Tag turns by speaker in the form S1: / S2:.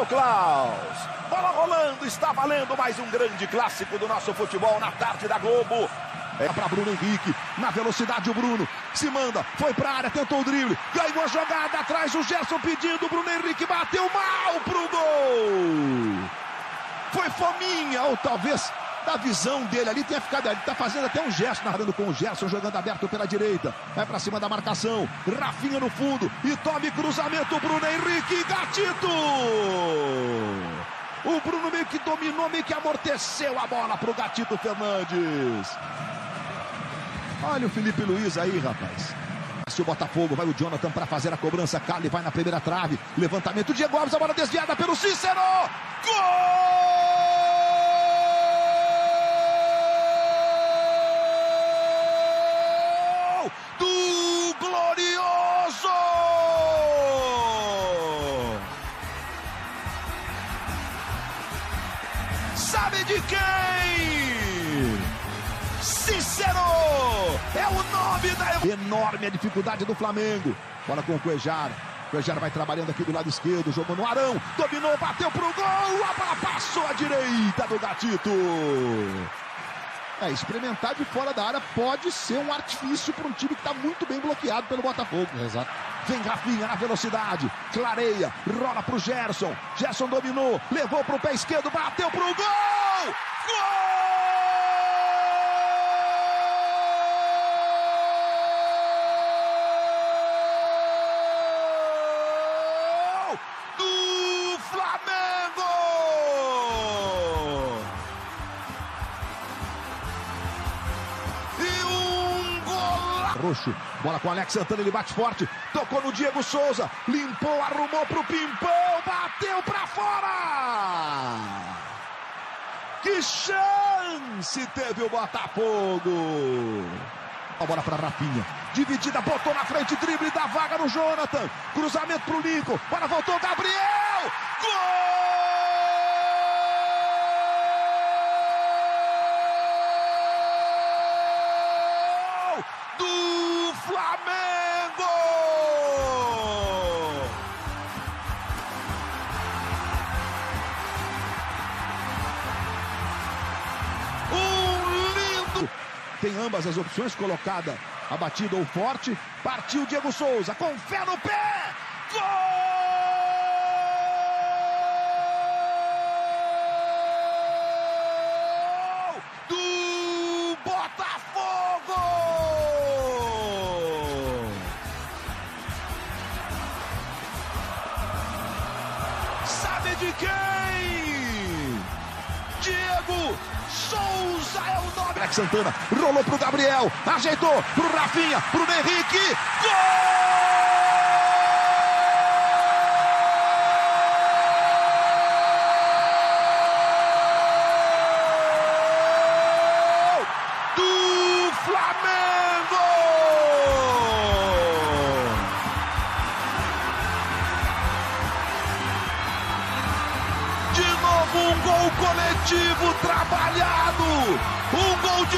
S1: o Klaus. Bola rolando, está valendo mais um grande clássico do nosso futebol na tarde da Globo.
S2: É para Bruno Henrique, na velocidade o Bruno se manda, foi para área, tentou o drible, ganhou a jogada atrás, o Gerson pedindo, Bruno Henrique bateu mal pro gol. Foi fominha, ou talvez da visão dele ali, tenha ficado ali, tá fazendo até um gesto, narrando com o Gerson, jogando aberto pela direita, vai para cima da marcação, Rafinha no fundo, e tome cruzamento, Bruno Henrique, gatito! O Bruno meio que dominou, meio que amorteceu a bola pro Gatito Fernandes. Olha o Felipe Luiz aí, rapaz. Se o Botafogo, vai o Jonathan para fazer a cobrança. Cali vai na primeira trave. Levantamento. Diego Alves, a bola desviada pelo Cícero. Gol! Sabe de quem? Cícero! É o nome da. Enorme a dificuldade do Flamengo. Bola com o Cuejar. Cuejar vai trabalhando aqui do lado esquerdo, jogou no Arão, dominou, bateu pro gol, a bola passou à direita do Gatito. É, experimentar de fora da área pode ser um artifício para um time que está muito bem bloqueado pelo Botafogo.
S3: Exato.
S2: Vem Rafinha na velocidade, clareia, rola pro Gerson. Gerson dominou, levou pro pé esquerdo, bateu pro gol! Gol! Roxo, bola com Alex Santana, ele bate forte, tocou no Diego Souza, limpou, arrumou pro Pimpão, bateu pra fora! Que chance teve o Botafogo! A bola para Rafinha. Dividida, botou na frente, drible da vaga no Jonathan. Cruzamento pro Lincoln. Bola voltou, Gabriel! Gol! Tem ambas as opções colocada a batida ou forte. Partiu Diego Souza com fé no pé. Gol do Botafogo! Sabe de quem? Diego Souza é o nome. Alex Santana rolou pro Gabriel, ajeitou pro Rafinha, pro Henrique. Gol! Um gol coletivo trabalhado. Um gol de